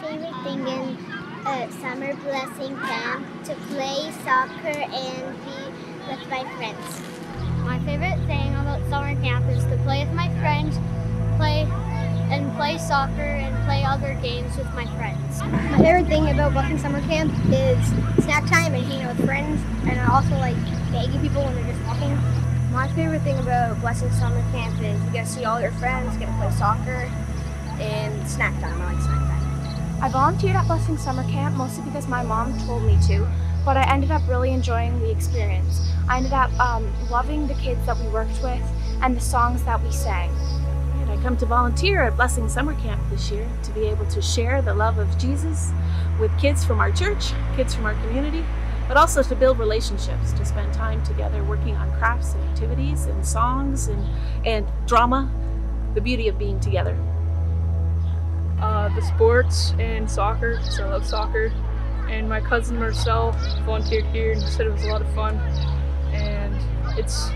favorite thing in uh, summer blessing camp to play soccer and be with my friends. My favorite thing about summer camp is to play with my friends, play and play soccer and play other games with my friends. My favorite thing about Blessing Summer Camp is snack time and hanging out with friends, and I also like begging people when they're just walking. My favorite thing about Blessing Summer Camp is you get to see all your friends, get to play soccer, and snack time. I like snack time. I volunteered at Blessing Summer Camp mostly because my mom told me to, but I ended up really enjoying the experience. I ended up um, loving the kids that we worked with and the songs that we sang. And I come to volunteer at Blessing Summer Camp this year to be able to share the love of Jesus with kids from our church, kids from our community, but also to build relationships, to spend time together working on crafts and activities and songs and, and drama, the beauty of being together. Uh, the sports and soccer, because I love soccer. And my cousin Marcel volunteered here and said it was a lot of fun. And it's,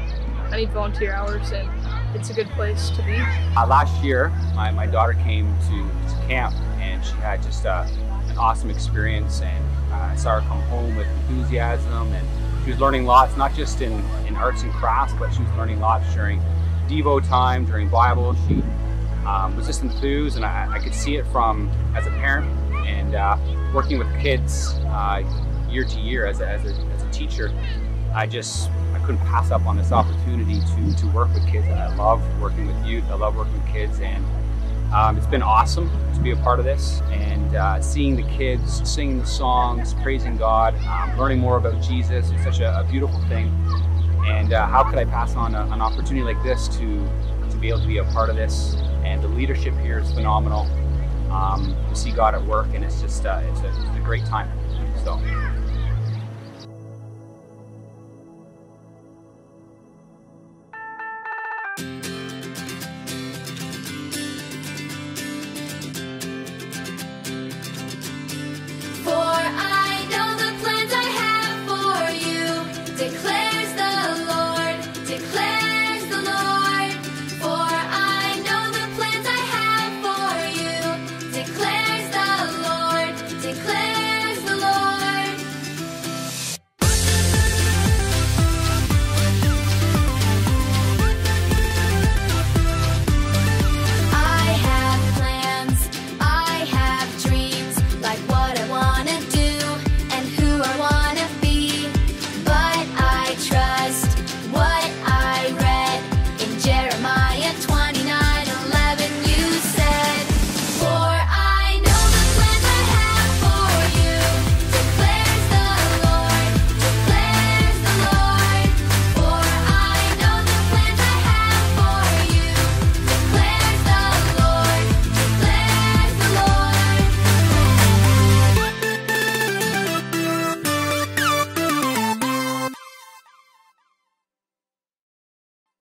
I need volunteer hours and it's a good place to be. Uh, last year, my, my daughter came to, to camp and she had just uh, an awesome experience and uh, I saw her come home with enthusiasm and she was learning lots, not just in, in arts and crafts, but she was learning lots during Devo time, during Bible. She um, was just enthused and I, I, could see it from as a parent and uh, working with kids uh, year to year as a, as, a, as a teacher. I just I couldn't pass up on this opportunity to, to work with kids. And I love working with youth. I love working with kids and um, it's been awesome to be a part of this and uh, seeing the kids singing the songs, praising God, um, learning more about Jesus. It's such a, a beautiful thing. And uh, how could I pass on an opportunity like this to be able to be a part of this? And the leadership here is phenomenal. Um, to see God at work, and it's just uh, it's, a, it's a great time. So.